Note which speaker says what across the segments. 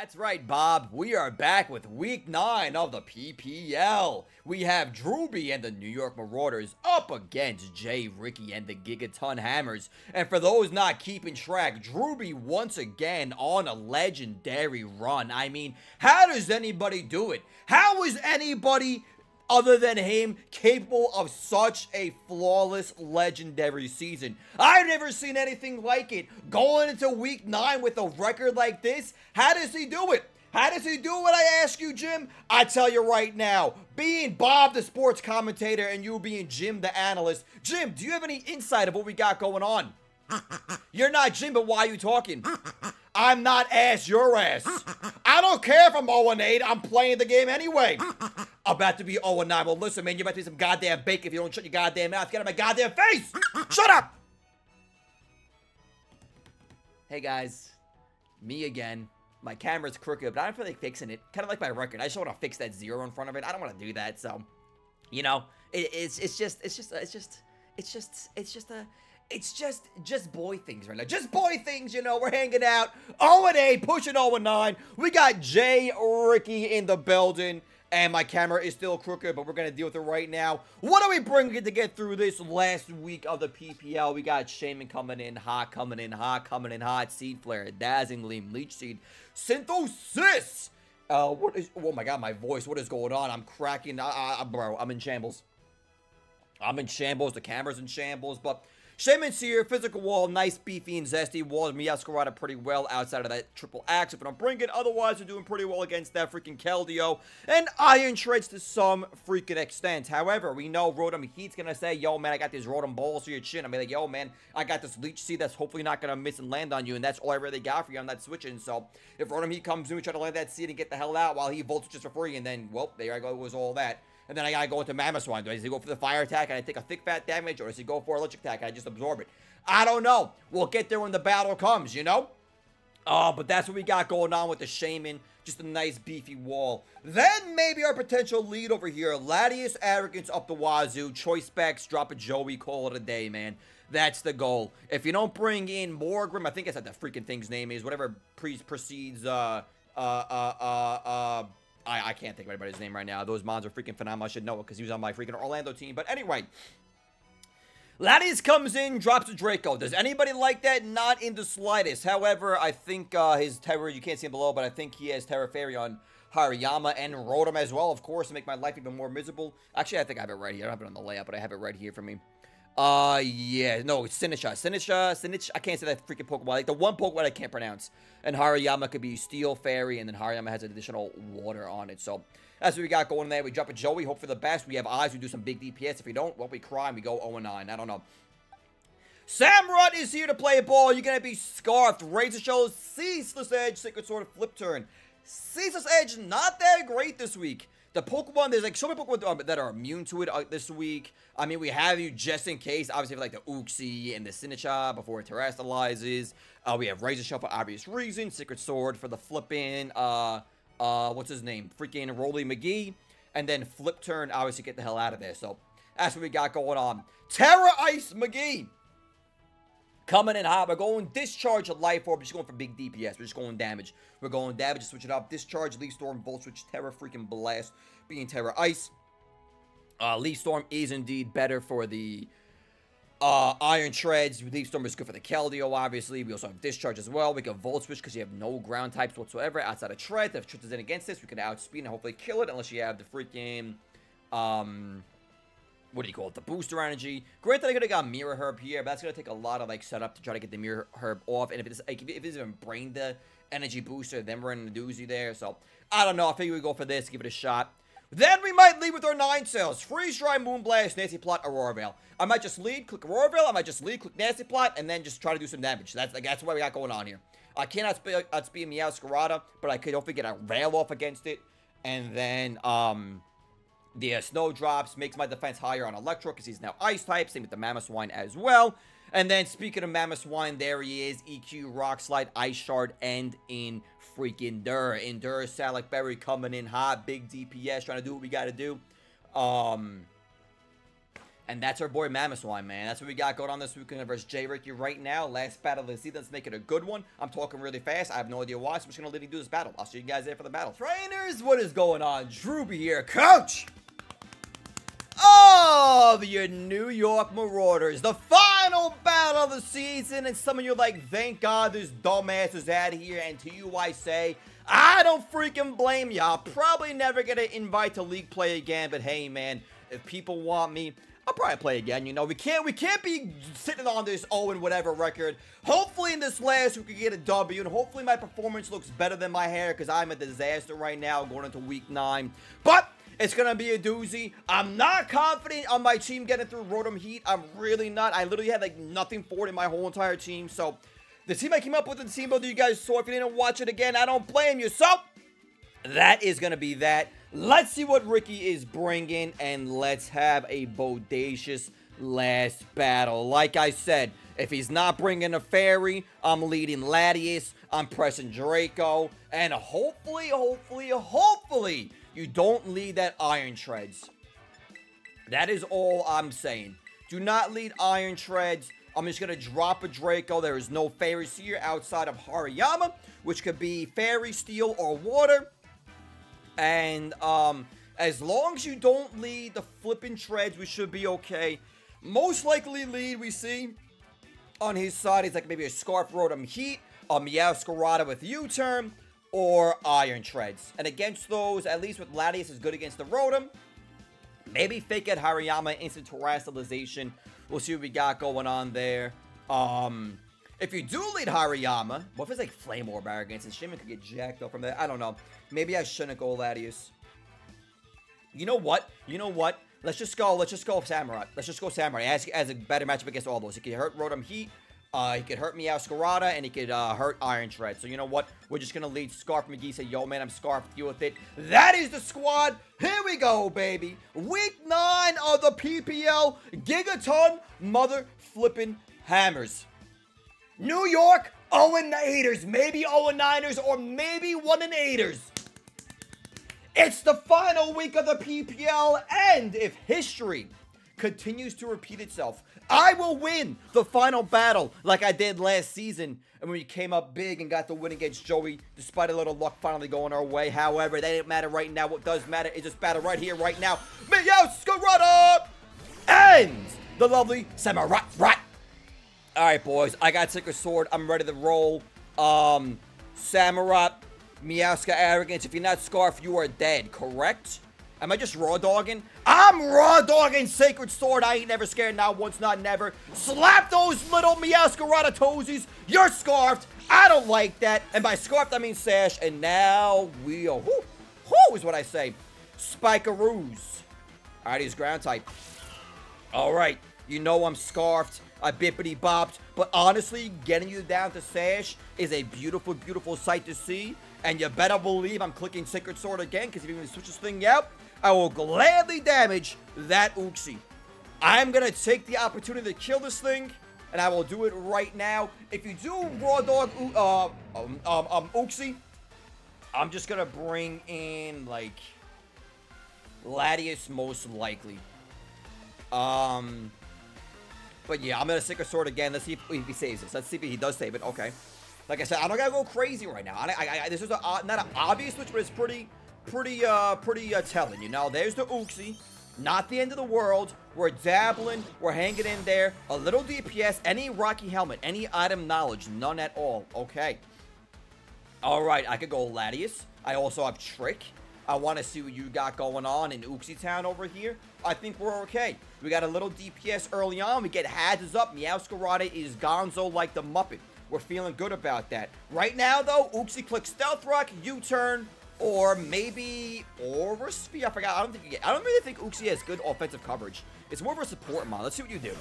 Speaker 1: That's right, Bob. We are back with week nine of the PPL. We have Drewby and the New York Marauders up against Jay Ricky and the Gigaton Hammers. And for those not keeping track, Drewby once again on a legendary run. I mean, how does anybody do it? How is anybody other than him capable of such a flawless legendary season. I've never seen anything like it. Going into week 9 with a record like this, how does he do it? How does he do what I ask you, Jim? I tell you right now, being Bob the sports commentator and you being Jim the analyst, Jim, do you have any insight of what we got going on? You're not Jim, but why are you talking? I'm not ass, your ass. I don't care if I'm 0-8, I'm playing the game anyway. About to be 0-9. Well, listen, man, you're about to be some goddamn bake if you don't shut your goddamn mouth. Get out of my goddamn face! shut up! Hey, guys. Me again. My camera's crooked, but I don't feel like fixing it. Kind of like my record. I just want to fix that zero in front of it. I don't want to do that, so... You know, it, it's, it's just, it's just, it's just, it's just, it's just a it's just just boy things right now. Just boy things, you know. We're hanging out. 0 8, pushing 0 9. We got Jay Ricky in the building. And my camera is still crooked, but we're going to deal with it right now. What are we bringing to get through this last week of the PPL? We got Shaymin coming in hot, coming in hot, coming in hot. Seed Flare, Dazzling Gleam, Leech Seed, Synthesis. Uh, what is, oh my god, my voice, what is going on? I'm cracking, bro, I'm in shambles. I'm in shambles, the camera's in shambles, but Shaymin's here, physical wall, nice, beefy, and zesty. Walls Meowscarada pretty well outside of that triple axe if I don't bring it. Otherwise, we're doing pretty well against that freaking Keldeo. And Iron Treads to some freaking extent. However, we know Rotom Heat's gonna say, yo, man, I got these Rotom balls to your chin. I'm like, yo, man, I got this Leech Seed that's hopefully not gonna miss and land on you. And that's all I really got for you on that switching. So, if Rotom Heat comes in, we try to land that seed and get the hell out while he voltages for free. And then, well, there I go, it was all that. And then I gotta go into Mamoswine. Does he go for the fire attack and I take a thick fat damage, or does he go for electric attack and I just absorb it? I don't know. We'll get there when the battle comes, you know? Oh, but that's what we got going on with the Shaymin. Just a nice beefy wall. Then maybe our potential lead over here. Latias Arrogance up the wazoo. Choice specs, drop a Joey, call it a day, man. That's the goal. If you don't bring in Morgrem, I think that's what the freaking thing's name is. Whatever pre precedes, uh, uh, uh, uh, uh, I, I can't think of anybody's name right now. Those mods are freaking phenomenal. I should know it because he was on my freaking Orlando team. But anyway, Latias comes in, drops a Draco. Does anybody like that? Not in the slightest. However, I think uh, his Tera, you can't see him below, but I think he has Tera Fairy on Hariyama and Rotom as well, of course, to make my life even more miserable. Actually, I think I have it right here. I don't have it on the layout, but I have it right here for me. Uh, yeah, no, Sinisha. Sinisha, Sinich, I can't say that freaking Pokemon. Like, the one Pokemon I can't pronounce. And Hariyama could be Steel Fairy, and then Hariyama has additional water on it. So, that's what we got going there. We drop a Joey, hope for the best. We have eyes, we do some big DPS. If we don't, well, we cry and we go 0-9. I don't know. Samurott is here to play ball. You're going to be Scarfed. Razor Shells, Ceaseless Edge, Sacred Sword, Flip Turn. Ceaseless Edge, not that great this week. The Pokemon, there's like so many Pokemon that are immune to it uh, this week. I mean, we have you just in case. Obviously, like the Uxie and the Sinistcha before it terastallizes. Uh, we have Razor Shell for obvious reasons. Sacred Sword for the flipping. Uh, uh, what's his name? Freaking Rolly McGee. And then Flip Turn, obviously, get the hell out of there. So, that's what we got going on. Tera Ice McGee. Coming in hot. We're going discharge a life orb. We're just going for big DPS. We're just going damage. We're going damage. Switch it up. Discharge, Leaf Storm, Volt Switch, Tera freaking Blast. Being Tera Ice. Uh, Leaf Storm is indeed better for the uh, Iron Treads. Leaf Storm is good for the Keldeo, obviously. We also have Discharge as well. We can Volt Switch because you have no ground types whatsoever outside of Tread. If Tread is in against this, we can outspeed and hopefully kill it unless you have the freaking... Um, what do you call it, the booster energy. Granted, I could have got Mirror Herb here, but that's going to take a lot of, like, setup to try to get the Mirror Herb off. And if it's, like, if it's even brain the energy booster, then we're in the doozy there. So, I don't know. I figure we go for this, give it a shot. Then we might lead with our Ninetales. Freeze Dry, Moonblast, Nasty Plot, Aurora Veil. I might just lead, click Aurora Veil. I might just lead, click Nasty Plot, and then just try to do some damage. That's like, that's what we got going on here. I cannot outspeed Meowscarada, but I could hopefully get a Veil off against it. And then, um... The uh, Snowdrops makes my defense higher on Electro because he's now Ice type. Same with the Mamoswine as well. And then speaking of Mamoswine, there he is. EQ, Rock Slide, Ice Shard, and in freaking Endure. Endure, Salac Berry coming in hot. Big DPS, trying to do what we got to do. Um, And that's our boy Mamoswine, man. That's what we got going on this weekend versus Jay Ricky right now. Last battle of the season. Let's make it a good one. I'm talking really fast. I have no idea why, so I'm just going to let you do this battle. I'll see you guys there for the battle. Trainers, what is going on? Drewby here. Coach! Of your New York Marauders. The final battle of the season. And some of you are like, thank God this dumbass is out of here. And to you I say, I don't freaking blame y'all. Probably never get an invite to league play again. But hey, man, if people want me, I'll probably play again. You know, we can't we can't be sitting on this 0 and whatever record. Hopefully in this last we could get a W, and hopefully my performance looks better than my hair because I'm a disaster right now going into week nine. But it's going to be a doozy. I'm not confident on my team getting through Rotom Heat. I'm really not. I literally had like nothing for it in my whole entire team. So the team I came up with, in the team of you guys saw, if you didn't watch it again, I don't blame you. So that is going to be that. Let's see what Ricky is bringing, and let's have a bodacious last battle. Like I said, if he's not bringing a fairy, I'm leading Latias, I'm pressing Draco, and hopefully, hopefully, hopefully, you don't lead that Iron Treads. That is all I'm saying. Do not lead Iron Treads. I'm just going to drop a Draco. There is no fairies here outside of Hariyama, which could be Fairy, Steel, or Water. And um, as long as you don't lead the flipping Treads, we should be okay. Most likely lead we see on his side is like maybe a Scarf Rotom Heat, a Meowscarada with U-Turn, or Iron Treads. And against those, at least with Latias is good against the Rotom. Maybe Fake at Hariyama, Instant Terastallization. We'll see what we got going on there. Um, if you do lead Hariyama, what if it's like Flame Orb Arrogance and Shaymin could get jacked up from that? I don't know. Maybe I shouldn't go Latias. You know what? You know what? Let's just go. Let's just go Samurai. Let's just go Samurai as, as a better matchup against all those. He can hurt Rotom Heat. Uh, he could hurt Meowscarada, and he could uh, hurt Iron Tread. So you know what? We're just going to lead Scarf McGee. Say, yo, man, I'm Scarf. Deal with it. That is the squad. Here we go, baby. Week 9 of the PPL Gigaton Mother Flippin' Hammers. New York, 0-8ers. Maybe 0-9ers, or maybe 1-8ers. It's the final week of the PPL, and if history continues to repeat itself, I will win the final battle like I did last season and when we came up big and got the win against Joey despite a little luck finally going our way. However, that didn't matter right now. What does matter is this battle right here, right now. Meowscarada and the lovely Samurai Rat. All right, boys. I got Sacred Sword. I'm ready to roll. Um, Samurai, Meowska Arrogance. If you're not Scarf, you are dead, correct? Am I just raw dogging? I'm raw dogging Sacred Sword. I ain't never scared now, once, not never. Slap those little Meowscarada toesies. You're scarfed. I don't like that. And by scarfed, I mean sash. And now we are, whoo, whoo is what I say. Spikeroos. All right, he's ground type. All right, you know I'm scarfed. I bippity bopped. But honestly, getting you down to Sash is a beautiful, beautiful sight to see. And you better believe I'm clicking Sacred Sword again, because if you switch this thing out, I will gladly damage that Uxie. I'm going to take the opportunity to kill this thing, and I will do it right now. If you do Raw Dog uh, um, um, um, Uxie, I'm just going to bring in, like, Latias most likely. Um, but yeah, I'm going to Sacred Sword again. Let's see if, if, he saves this. Let's see if he does save it. Okay. Like I said, I don't got to go crazy right now. I, I, I, this is a, uh, not an obvious switch, but it's pretty pretty, uh, pretty uh, telling, you know? There's the Uxie. Not the end of the world. We're dabbling. We're hanging in there. A little DPS. Any Rocky Helmet. Any item knowledge. None at all. Okay. Alright, I could go Latias. I also have Trick. I want to see what you got going on in Uxie Town over here. I think we're okay. We got a little DPS early on. We get Hazards up. Meowscarada is gonzo like the Muppet. We're feeling good about that. Right now, though, Uxie clicks Stealth Rock, U-turn, or maybe Orispy. I forgot. I don't think I don't really think Uxie has good offensive coverage. It's more of a support mod. Let's see what you do.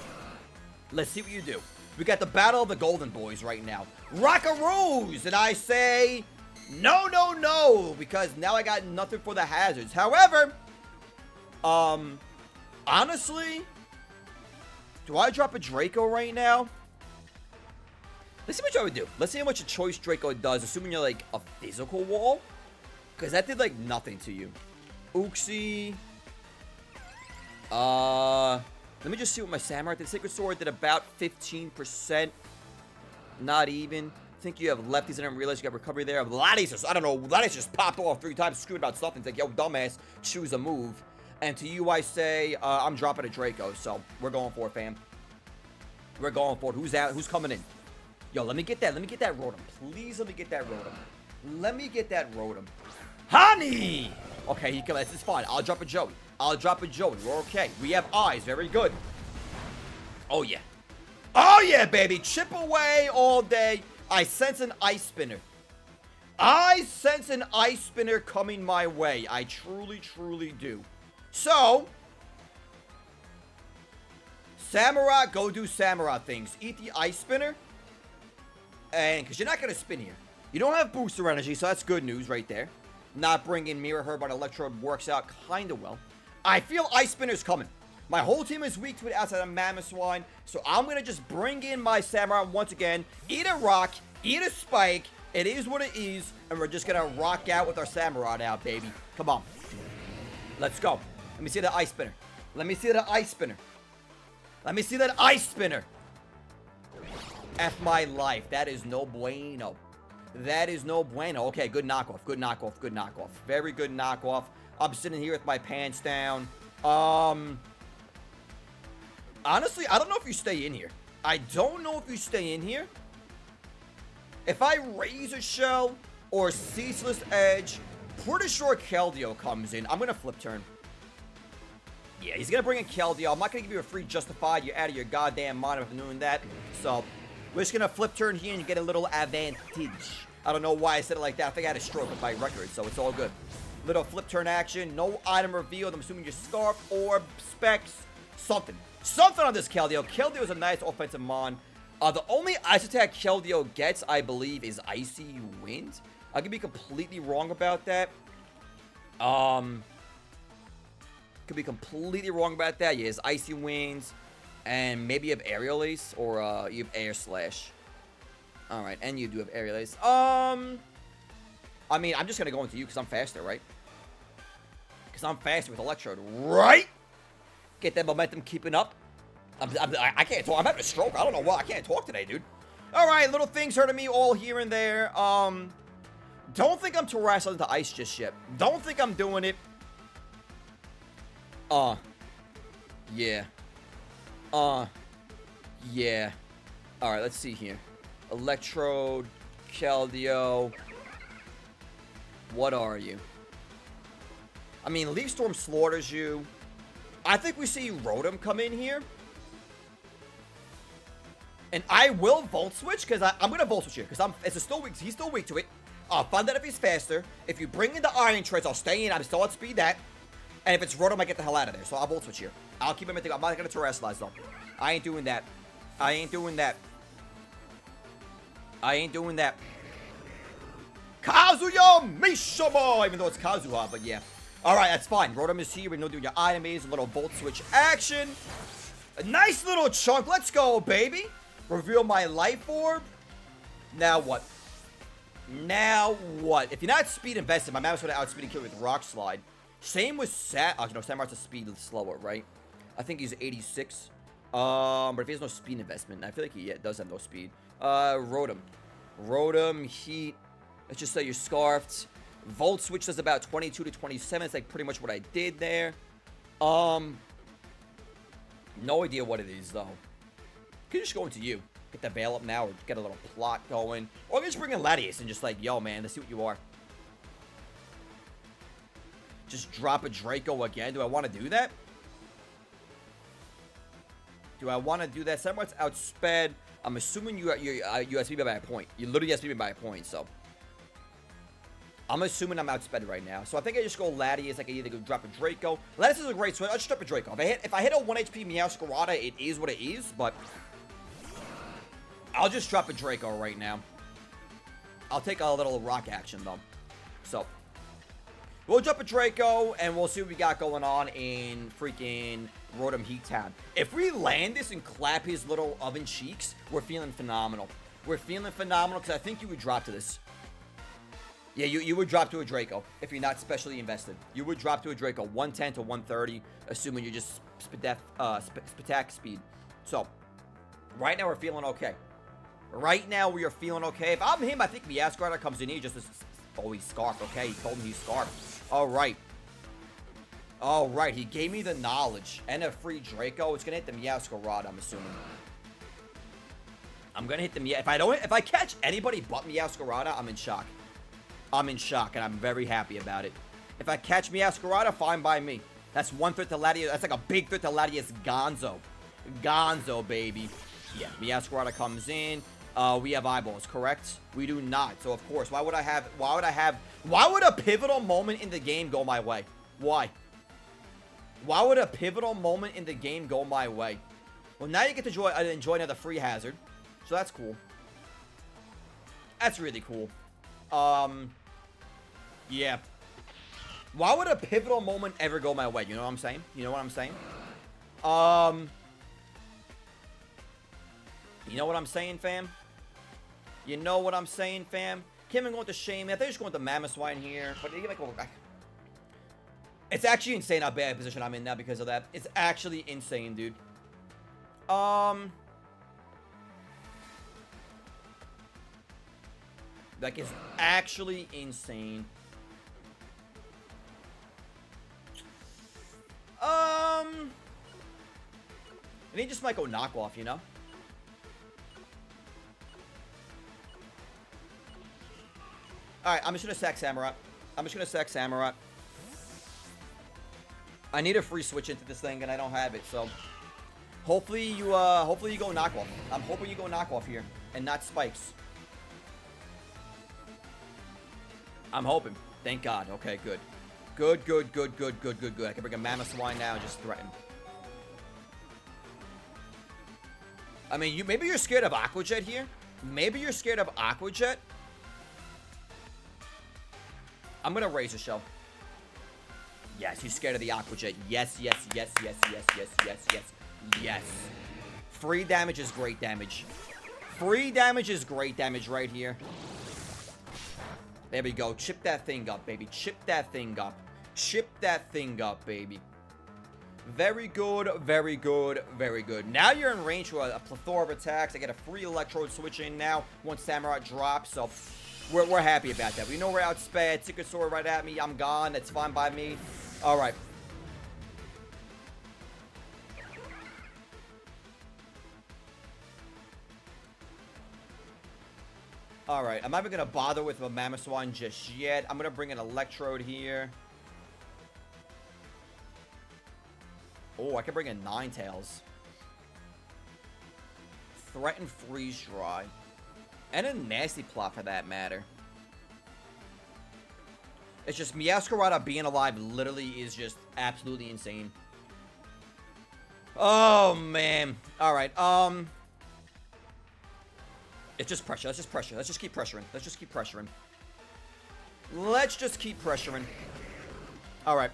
Speaker 1: Let's see what you do. We got the Battle of the Golden Boys right now. Rockaroos! And I say, no, no, no, because now I got nothing for the hazards. However, um, honestly, do I drop a Draco right now? Let's see what I would do. Let's see how much a choice Draco does, assuming you're like a physical wall. Because that did, like, nothing to you. Uxie. Uh... Let me just see what my Samurai did. Sacred Sword did about 15%. Not even. I think you have lefties. I didn't realize you got recovery there. Latias just, I don't know. Latias just popped off three times, screwed about something. It's like, yo, dumbass, choose a move. And to you, I say, uh, I'm dropping a Draco. So we're going for it, fam. We're going for it. Who's out? Who's coming in? Yo, let me get that. Let me get that Rotom. Please let me get that Rotom. Let me get that Rotom. Honey! Okay, he. This is fine. I'll drop a Joey. I'll drop a Joey. We're okay. We have eyes. Very good. Oh, yeah. Oh, yeah, baby. Chip away all day. I sense an ice spinner. I sense an ice spinner coming my way. I truly, truly do. So, Samurai, go do Samurai things. Eat the ice spinner. And, because you're not going to spin here. You don't have booster energy, so that's good news right there. Not bringing Mirror Herb on Electrode works out kind of well. I feel Ice Spinner's coming. My whole team is weak to it outside of Mamoswine, so I'm going to just bring in my Samurai once again. Eat a rock, eat a spike. It is what it is, and we're just going to rock out with our Samurai now, baby. Come on. Let's go. Let me see the Ice Spinner. Let me see the Ice Spinner. Let me see that Ice Spinner. F my life. That is no bueno. That is no bueno. Okay, good knockoff. Good knockoff. Good knockoff. Very good knockoff. I'm sitting here with my pants down. Um, honestly, I don't know if you stay in here. I don't know if you stay in here. If I Razor Shell or Ceaseless Edge, pretty sure Keldeo comes in. I'm going to flip turn. Yeah, he's going to bring in Keldeo. I'm not going to give you a free Justified. You're out of your goddamn mind if I'm doing that. So, we're just going to flip turn here and get a little advantage. I don't know why I said it like that. I think I had a stroke with my record, so it's all good. Little flip turn action. No item revealed. I'm assuming your Scarf, Orb, Specs, something. Something on this Keldeo. Keldeo is a nice offensive mon. Uh, the only ice attack Keldeo gets, I believe, is Icy Wind. I could be completely wrong about that. Um, could be completely wrong about that. Yeah, it's Icy Winds. And maybe you have Aerial Ace or uh, you have Air Slash. Alright, and you do have Aerial Ace. Um, I mean, I'm just to go into you because I'm faster, right? Because I'm faster with Electrode, right? Get that momentum keeping up. I'm, I'm, I can't talk. I'm having a stroke. I don't know why. I can't talk today, dude. Alright, little things hurting me all here and there. Um, don't think I'm terrestrial into ice just yet. Don't think I'm doing it. Uh, yeah. Uh, yeah. Alright, let's see here. Electrode, Keldeo. What are you? I mean, Leaf Storm slaughters you. I think we see Rotom come in here. And I will Volt Switch, because I'm going to Volt Switch here, because I'm it's still weak. He's still weak to it. I'll find out if he's faster. If you bring in the Iron Treads, I'll stay in. I'm still at speed that. And if it's Rotom, I get the hell out of there. So I'll Volt Switch here. I'll keep the... I'm not going to Terastallize, though. I ain't doing that. I ain't doing that. I ain't doing that. Kazuya Mishima! Even though it's Kazuha, but yeah. Alright, that's fine. Rotom is here. We know do your item is. A little Volt Switch action. A nice little chunk. Let's go, baby. Reveal my Life Orb. Now what? Now what? If you're not speed invested, my mouse going to outspeed and kill with Rock Slide. Same with Sat. Oh, no, Samurai's a speed slower, right? I think he's 86. Um, but if he has no speed investment, I feel like he yeah, does have no speed. Uh, Rotom. Rotom, Heat. Let's just say you're Scarfed. Volt Switch does about 22 to 27. It's like pretty much what I did there. Um, no idea what it is, though. Could just go into you. Get the Veil up now or get a little plot going. Or just bring in Latias and just like, yo, man, let's see what you are. Just drop a Draco again. Do I want to do that? Do I want to do that? Somewhat's outsped. I'm assuming you you uh, you by a point. You literally SB by a point, so. I'm assuming I'm outsped right now. So I think I just go Latias. I can either go drop a Draco. Latias is a great switch. I'll just drop a Draco. If I hit if I hit a 1 HP Meowscarada, it is what it is, but I'll just drop a Draco right now. I'll take a little rock action though. So We'll drop a Draco, and we'll see what we got going on in freaking Rotom Heat Town. If we land this and clap his little oven cheeks, we're feeling phenomenal. We're feeling phenomenal, because I think you would drop to this. Yeah, you, you would drop to a Draco if you're not specially invested. You would drop to a Draco 110 to 130, assuming you're just spatef, uh, sp speed. So, right now we're feeling okay. Right now we are feeling okay. If I'm him, I think Meowscarada comes in here just as... Oh, he's Scarf. Okay, he told me he's Scarf. All right. All right, he gave me the knowledge. And a free Draco. It's going to hit the Meowscarada, I'm assuming. I'm going to hit the Meow... If I don't... If I catch anybody but Meowscarada, I'm in shock. I'm in shock, and I'm very happy about it. If I catch Meowscarada, fine by me. That's one threat to Latias. That's like a big threat to Latias Gonzo. Gonzo, baby. Yeah, Meowscarada comes in. Uh, we have eyeballs, correct? We do not. So, of course, why would I have... Why would I have... Why would a pivotal moment in the game go my way? Why? Why would a pivotal moment in the game go my way? Well, now you get to enjoy, uh, enjoy another free hazard. So that's cool. That's really cool. Um, yeah. Why would a pivotal moment ever go my way? You know what I'm saying? You know what I'm saying? Um, you know what I'm saying, fam? You know what I'm saying, fam? Can't even go with the shame. I think just going with the Mamoswine here. But you like, it's actually insane how bad position I'm in now because of that. It's actually insane, dude. Um... Like, it's actually insane. Um... And he just might go knock off, you know? Alright, I'm just gonna sack Samurott. I'm just gonna sack Samurott. I need a free switch into this thing, and I don't have it, so... Hopefully you, uh, hopefully you go knockoff. I'm hoping you go knockoff here, and not spikes. I'm hoping. Thank God. Okay, good. Good, good, good, good, good, good, good. I can bring a Mamoswine now and just threaten. I mean, you maybe you're scared of Aqua Jet here. Maybe you're scared of Aqua Jet. I'm gonna Razor Shell. Yes, you're scared of the Aqua Jet. Yes, yes, yes, yes, yes, yes, yes, yes, yes. Free damage is great damage. Free damage is great damage right here. There we go. Chip that thing up, baby. Chip that thing up. Chip that thing up, baby. Very good, very good, very good. Now you're in range for a, a plethora of attacks. I get a free Electrode switch in now once Samurai drops, so we're, we're happy about that. We know we're outsped. Sword right at me. I'm gone. That's fine by me. All right. All right. I'm not even going to bother with a Mamoswine just yet. I'm going to bring an Electrode here. Oh, I can bring in Ninetales. Threaten Freeze Dry. And a Nasty Plot for that matter. It's just Meowscarada being alive literally is just absolutely insane. Oh, man. Alright, um... It's just pressure. Let's just pressure. Let's just keep pressuring. Let's just keep pressuring. Let's just keep pressuring. Alright.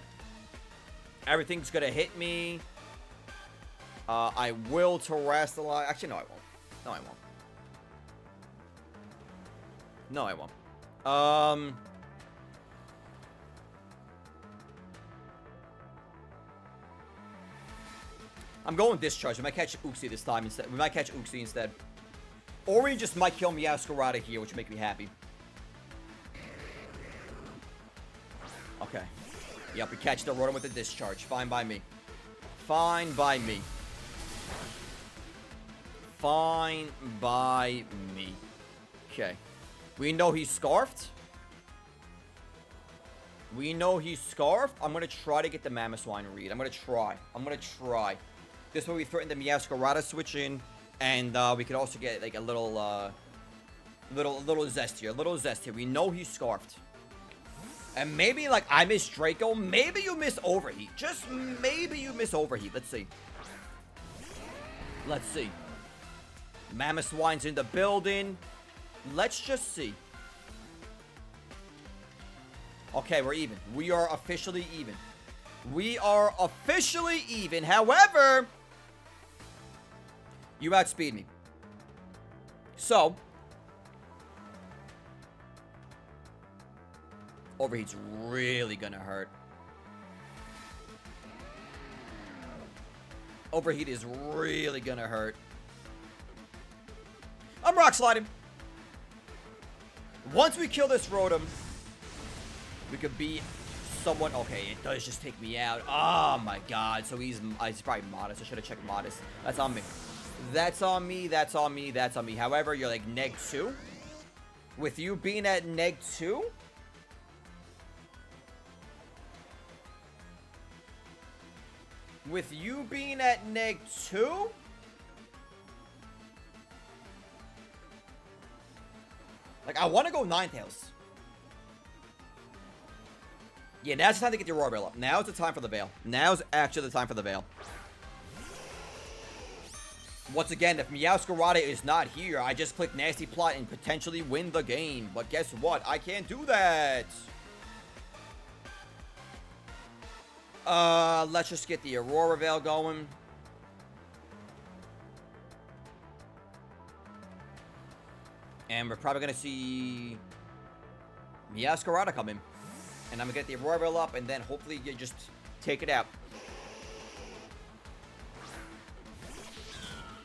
Speaker 1: Everything's gonna hit me. Uh, I will Terastallize. Actually, no, I won't. No, I won't. No, I won't. Um... I'm going Discharge. We might catch Uxie this time instead. We might catch Uxie instead. Or we just might kill Meowscarada here, which would make me happy. Okay. Yep, we catch the Rotom with the Discharge. Fine by me. Fine by me. Fine by me. Okay. We know he's Scarfed. We know he's Scarfed. I'm going to try to get the Mamoswine read. I'm going to try. I'm going to try. This way we threaten the Meowscarada switch in, and uh, we could also get like a little, uh, little, little zest here, a little zest here. We know he's scarfed. And maybe like I miss Draco, maybe you miss Overheat. Just maybe you miss Overheat. Let's see. Let's see. Mamoswine's in the building. Let's just see. Okay, we're even. We are officially even. We are officially even. However, you outspeed me. So, Overheat's really gonna hurt. Overheat is really gonna hurt. I'm rock sliding. Once we kill this Rotom, we could be someone. Okay, it does just take me out. Oh my god. So he's, he's probably modest. I should have checked modest. That's on me. That's on me. That's on me. That's on me. However, you're like neg 2. With you being at neg 2, With you being at neg 2? Like, I want to go Ninetales. Yeah, now's the time to get your Aurora Veil up. Now's the time for the Veil. Now's actually the time for the Veil. Once again, if Meowscarada is not here, I just click Nasty Plot and potentially win the game. But guess what? I can't do that. Uh, let's just get the Aurora Veil going. And we're probably going to see Meowscarada come in. And I'm going to get the Aurora Veil up, and then hopefully you just take it out.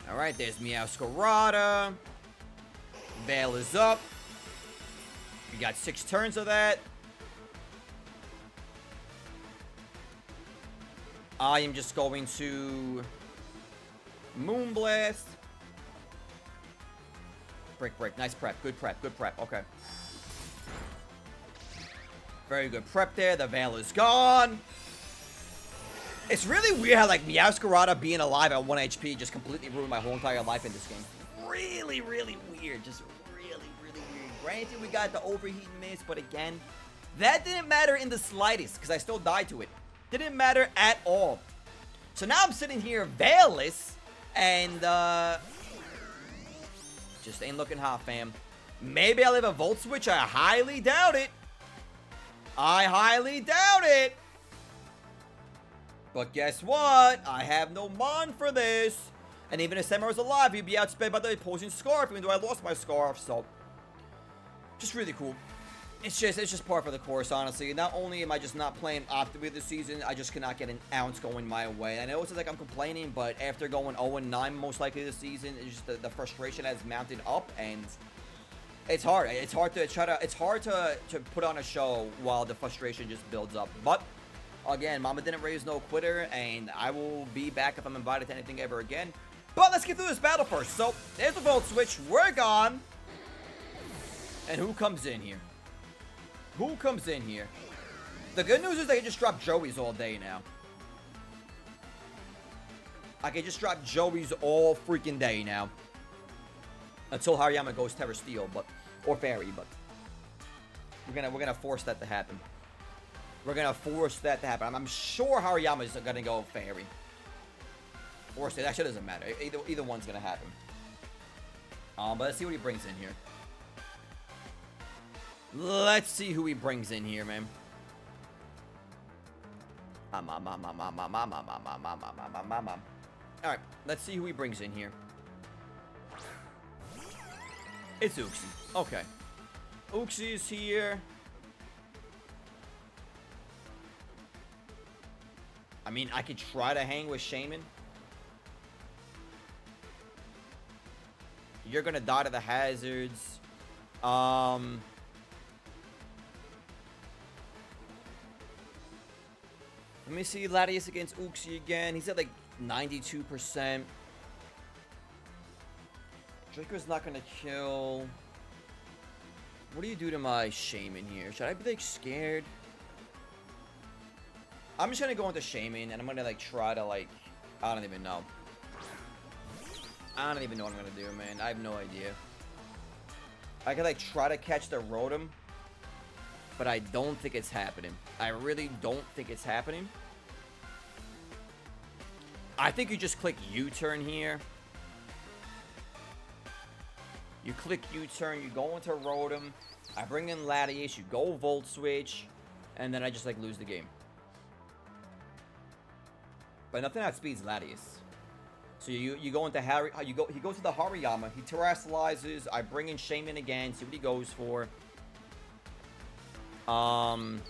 Speaker 1: Alright, there's Meowscarada. Veil is up. We got six turns of that. I am just going to Moonblast. Break, break. Nice prep. Good prep. Good prep. Okay. Very good prep there. The Veil is gone. It's really weird how, like, Meowscarada being alive at 1 HP just completely ruined my whole entire life in this game. Really, really weird. Just really, really weird. Granted, we got the overheat miss, but again, that didn't matter in the slightest because I still died to it. Didn't matter at all. So now I'm sitting here veilless and uh just ain't looking hot, fam. Maybe I'll have a Volt Switch. I highly doubt it. I highly doubt it. But guess what? I have no Mon for this. And even if Samurai's alive, he'd be outsped by the opposing Scarf, even though I lost my Scarf, so... Just really cool it's just it's just part of the course, honestly. Not only am I just not playing optimally this season, I just cannot get an ounce going my way. I know it's like I'm complaining, but after going 0-9 most likely this season, it's just the, the, frustration has mounted up, and it's hard. It's hard to try to it's hard to to put on a show while the frustration just builds up. But again, Mama didn't raise no quitter, and I will be back if I'm invited to anything ever again. But let's get through this battle first. So there's the Volt Switch. We're gone. And who comes in here? Who comes in here? The good news is I can just drop Joey's all day now. I can just drop Joey's all freaking day now. Until Hariyama goes Tera Steel, but or Fairy, but we're gonna we're gonna force that to happen. We're gonna force that to happen. I'm, I'm sure Hariyama is gonna go Fairy. Force it. Actually, doesn't matter. Either either one's gonna happen. Um, but let's see what he brings in here. Let's see who he brings in here, man. Alright, let's see who he brings in here. It's Uxie. Okay. Uxie is here. I mean, I could try to hang with Shaymin. You're gonna die to the hazards. Um... Let me see Latias against Uxie again. He's at like 92%. Draco's not going to kill. What do you do to my Shaymin here? Should I be like scared? I'm just going to go into Shaymin and I'm going to like try to like... I don't even know. I don't even know what I'm going to do, man. I have no idea. I could like try to catch the Rotom. But I don't think it's happening. I really don't think it's happening. I think you just click U-turn here. You click U-turn, you go into Rotom. I bring in Latias, you go Volt Switch, and then I just like lose the game. But nothing outspeeds Latias. So you you go into Harry, uh, you go he goes to the Hariyama, he terrestrializes. I bring in Shaymin again, see what he goes for. Um...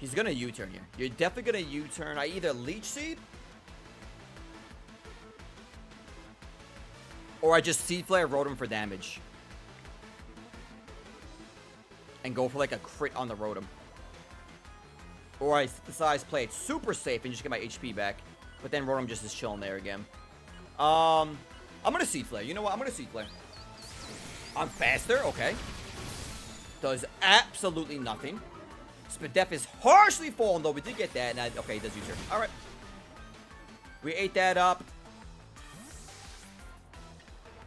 Speaker 1: He's gonna U-turn here. You're definitely gonna U-turn. I either Leech Seed... Or I just Seed Flare Rotom for damage. And go for like a crit on the Rotom. Or I synthesize, play it super safe and just get my HP back. But then Rotom just is chilling there again. Um, I'm gonna Seed Flare. You know what? I'm gonna Seed Flare. I'm faster. Okay. Does absolutely nothing. Spadef is harshly fallen, though. We did get that. And I, okay, does use her. All right. We ate that up.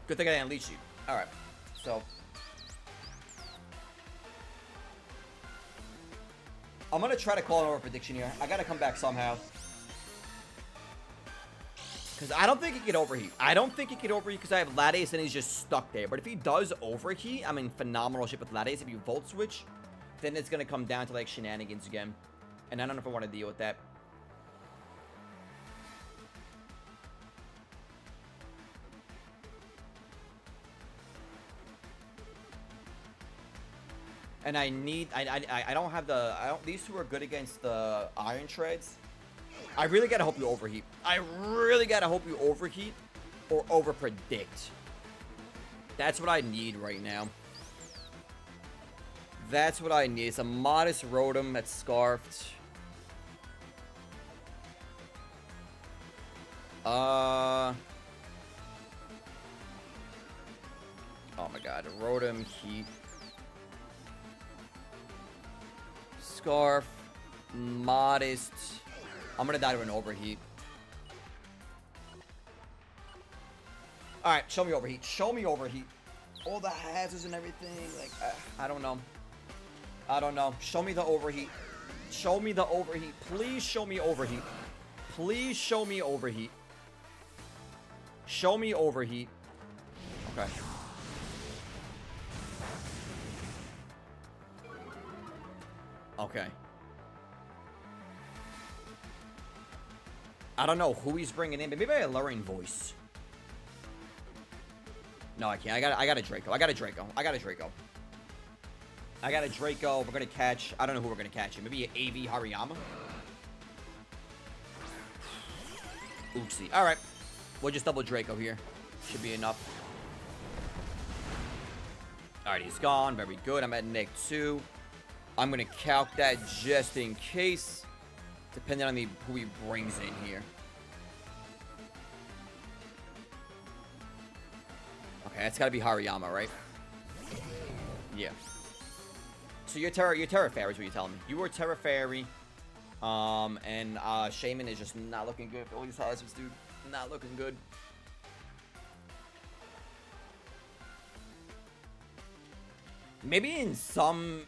Speaker 1: Good thing I didn't leech you. All right. So. I'm going to try to call an over prediction here. I got to come back somehow. Because I don't think he could overheat. I don't think he could overheat because I have Latias and he's just stuck there. But if he does overheat, I'm in phenomenal shape with Latias. If you Volt Switch, then it's going to come down to like shenanigans again. And I don't know if I want to deal with that. And I need, I, I, I don't have the, I don't, these two are good against the Iron Treads. I really gotta hope you overheat. I really gotta hope you overheat or overpredict. That's what I need right now. That's what I need. It's a modest Rotom that's scarfed. Uh... Oh my god. Rotom, Heat. Scarf. Modest. I'm gonna die to an overheat. Alright, show me overheat. Show me overheat. All the hazards and everything. Like, I, I don't know. I don't know. Show me the overheat. Show me the overheat. Please show me overheat. Please show me overheat. Show me overheat. Okay. Okay. I don't know who he's bringing in, but maybe a lowering voice. No, I can't. I got I got a Draco. I got a Draco. I got a Draco. I got a Draco. We're going to catch... I don't know who we're going to catch. Maybe an AV Hariyama? Oopsie. Alright. We'll just double Draco here. Should be enough. Alright, he's gone. Very good. I'm at Nick 2. I'm going to calc that just in case. Depending on the who he brings in here. Okay, that's got to be Hariyama, right? Yeah. So you're Tera, you're Tera Fairy is what you're telling me. You were Tera Fairy. Um, and uh, Shaymin is just not looking good. All these hazards, dude, not looking good. Maybe in some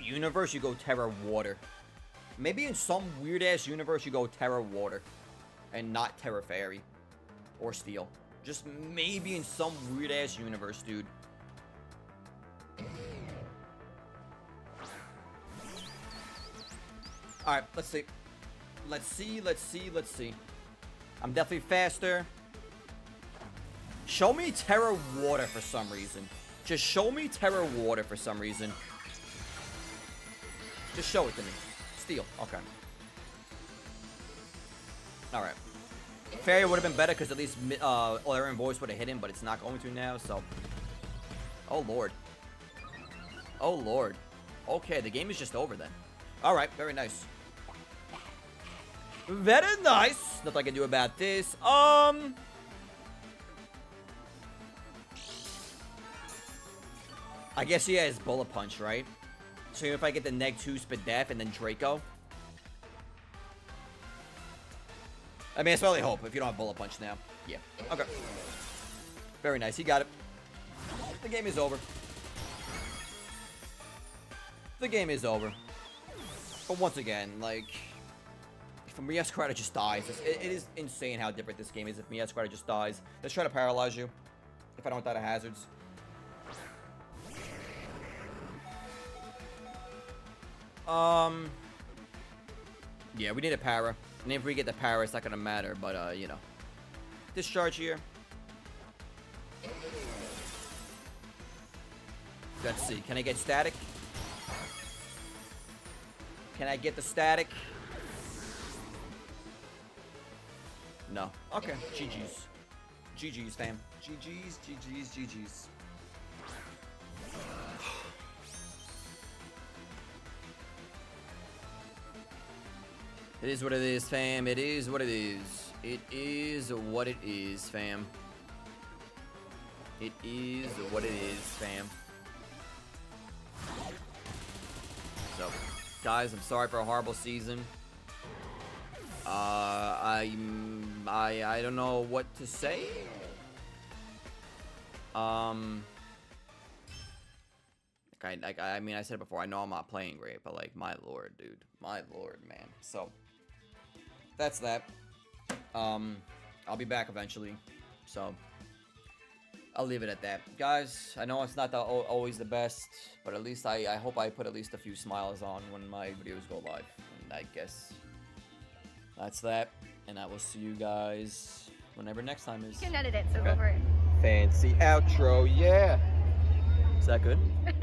Speaker 1: universe you go Tera Water. Maybe in some weird-ass universe you go Tera Water. And not Tera Fairy. Or Steel. Just maybe in some weird-ass universe, dude. Alright, let's see. Let's see, let's see, let's see. I'm definitely faster. Show me Tera Water for some reason. Just show me Tera Water for some reason. Just show it to me. Steel. Okay. Alright. Fairy would have been better because at least uh, Aaron Voice would have hit him, but it's not going to now, so... Oh, Lord. Oh, Lord. Okay, the game is just over then. Alright, very nice. Very nice. Nothing I can do about this. Um... I guess he has Bullet Punch, right? So if I get the Neg 2 Spadef and then Draco. I mean, it's really hope if you don't have Bullet Punch now. Yeah. Okay. Very nice. He got it. The game is over. The game is over. But once again, like... If Meowscarada just dies, it, it is insane how different this game is if Meowscarada just dies. Let's try to paralyze you. If I don't die to hazards. Um... Yeah, we need a para. And if we get the power, it's not gonna matter, but, uh, you know. Discharge here. Let's see. Can I get static? Can I get the static? No. Okay. GG's. GG's, fam. GG's, GG's, GG's. It is what it is, fam. It is what it is. It is what it is, fam. It is what it is, fam. Guys, I'm sorry for a horrible season. Uh, I, I, I don't know what to say. Um, I, like I mean, I said before, I know I'm not playing great, but like, my lord, dude, my lord, man. So, that's that. Um, I'll be back eventually. So, I'll leave it at that. Guys, I know it's not the, always the best, but at least I, I hope I put at least a few smiles on when my videos go live. And I guess that's that. And I will see you guys whenever next time is.
Speaker 2: You can edit it, so
Speaker 1: Okay.
Speaker 2: over it.
Speaker 3: Fancy outro, yeah.
Speaker 1: Is that good?